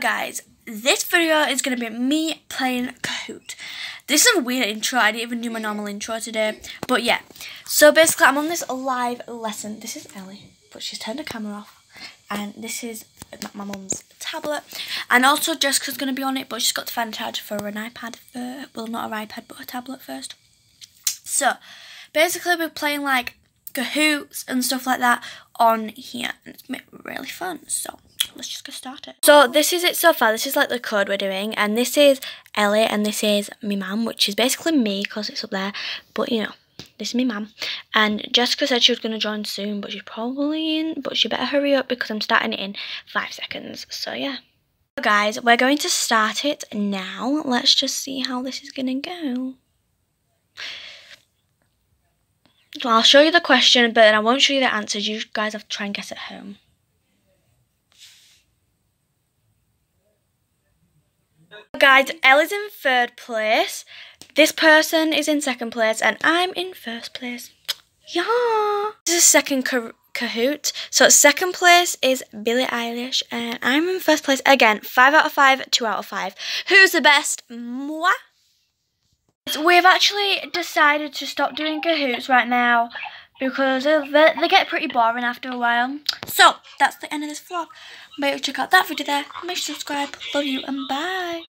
Guys, this video is going to be me playing Kahoot. This is a weird intro. I didn't even do my normal intro today. But yeah, so basically I'm on this live lesson. This is Ellie, but she's turned the camera off. And this is my mum's tablet. And also Jessica's going to be on it, but she's got to find a charger for an iPad. For, well, not an iPad, but a tablet first. So, basically we're playing like Kahoots and stuff like that on here. And it's really fun. So, let's just started. So this is it so far. This is like the code we're doing. And this is Ellie and this is me mum, which is basically me because it's up there. But you know, this is me mum. And Jessica said she was going to join soon, but she's probably in. But she better hurry up because I'm starting it in five seconds. So yeah. So guys, we're going to start it now. Let's just see how this is going to go. I'll show you the question, but I won't show you the answers. You guys have to try and guess at home. Guys, Ellie's in third place. This person is in second place, and I'm in first place. Yeah. This is second Kahoot. So second place is Billie Eilish, and I'm in first place again. Five out of five, two out of five. Who's the best? Moi. We've actually decided to stop doing Kahoots right now because they, they get pretty boring after a while. So, that's the end of this vlog. Make sure you check out that video there. Make sure to subscribe. Love you and bye.